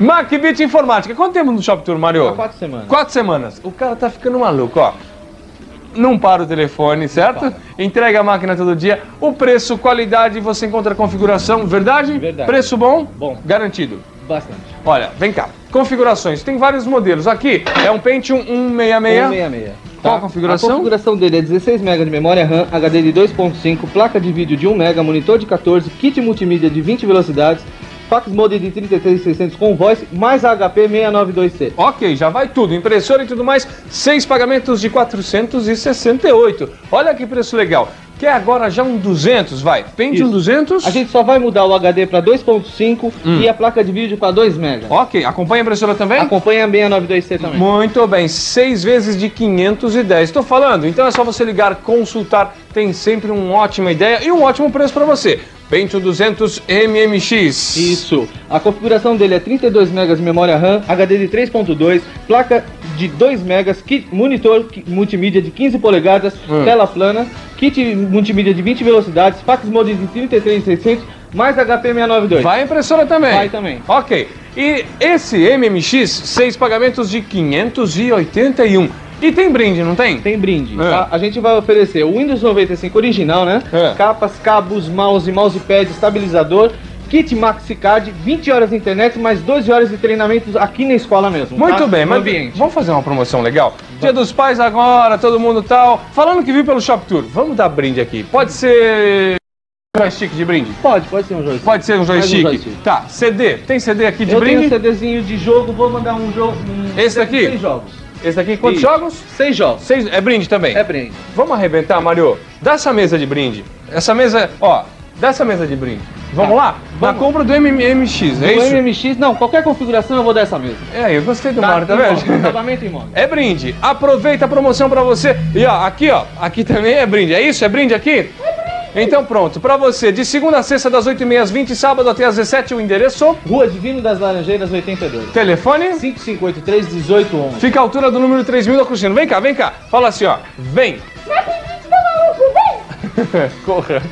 MacBit Informática. Quanto tempo no Shop Tour, Mario? Há quatro semanas. Quatro semanas. O cara tá ficando maluco, ó. Não para o telefone, certo? Entrega a máquina todo dia. O preço, qualidade, você encontra a configuração, verdade? Verdade. Preço bom? Bom. Garantido. Bastante. Olha, vem cá. Configurações. Tem vários modelos. Aqui é um Pentium 166. 166. Qual a configuração? A configuração dele é 16 MB de memória RAM, HD de 2.5, placa de vídeo de 1 MB, monitor de 14, kit multimídia de 20 velocidades, fax mode de 33600 com voice, mais HP 692C. Ok, já vai tudo. Impressora e tudo mais. Seis pagamentos de 468. Olha que preço legal. Quer agora já um 200, vai. Pentium Isso. 200. A gente só vai mudar o HD para 2.5 e a placa de vídeo para 2 MB. Ok, acompanha a impressora também? Acompanha a 692C também. Muito bem, seis vezes de 510. Estou falando, então é só você ligar, consultar, tem sempre uma ótima ideia e um ótimo preço para você. Pentium 200 MMX. Isso. A configuração dele é 32 MB de memória RAM, HD de 3.2, placa de 2 MB, kit, monitor multimídia de 15 polegadas, Hum. tela plana, kit multimídia de 20 velocidades, fax mode de 33600, mais HP 692. Vai a impressora também? Vai também. Ok. E esse MMX, seis pagamentos de 581. E tem brinde, não tem? Tem brinde. É. tá? A gente vai oferecer o Windows 95 original, né? É. Capas, cabos, mouse, mousepad, estabilizador, kit MaxiCard, 20 horas de internet, mais 12 horas de treinamentos aqui na escola mesmo. Muito tá? bem, No mas ambiente. vamos fazer uma promoção legal? Dia dos Pais agora, todo mundo tal. Falando que viu pelo Shop Tour, vamos dar brinde aqui. Pode ser joystick de brinde? Pode, pode ser um joystick. Pode ser um Mais um joystick. joystick. Tá, CD. Tem CD aqui de Eu brinde? tenho um CDzinho de jogo, vou mandar um jogo. Um Esse daqui? Seis jogos. Esse daqui, quantos Isso. jogos? Seis jogos. Seis. É brinde também? É brinde. Vamos arrebentar, Mario? Dá essa mesa de brinde. Essa mesa, ó, dá essa mesa de brinde. Vamos Tá, lá? Na vamos. compra do MMX, é o isso? MMX, não, qualquer configuração eu vou dar essa mesmo. É, eu gostei do Mario, tá móvel, vendo? Acabamento em móvel. É brinde. Aproveita a promoção pra você. E ó, aqui ó, aqui também é brinde. É isso? É brinde aqui? Então pronto, pra você, de segunda a sexta, das 8h30 às 20 sábado até às 17 o endereço, Rua Divino das Laranjeiras, 82. telefone, 5583 1811. fica a altura do número 3000 da Cristina. Vem cá, vem cá. Fala assim, ó. Vem. Corra.